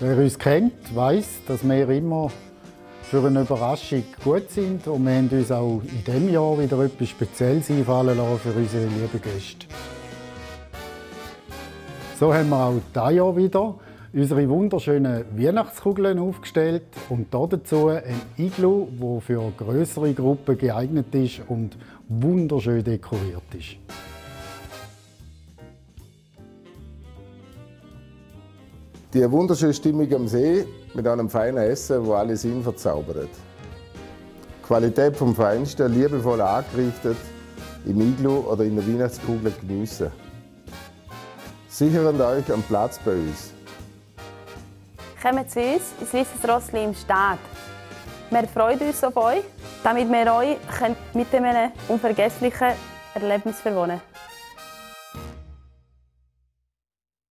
Wer uns kennt, weiß, dass wir immer für eine Überraschung gut sind und wir haben uns auch in diesem Jahr wieder etwas Spezielles einfallen lassen für unsere lieben Gäste. So haben wir auch dieses Jahr wieder unsere wunderschönen Weihnachtskugeln aufgestellt und dazu ein Iglu, der für größere Gruppen geeignet ist und wunderschön dekoriert ist. Die wunderschöne Stimmung am See mit einem feinen Essen, wo alle Sinn verzaubert. Qualität vom Feinsten, liebevoll angerichtet, im Iglu oder in der Weihnachtskugel geniessen. Sichert euch einen Platz bei uns. Kommt zu uns ins Weißes Rossli im Staat. Wir freuen uns auf euch, damit wir euch mit einem unvergesslichen Erlebnis verwohnen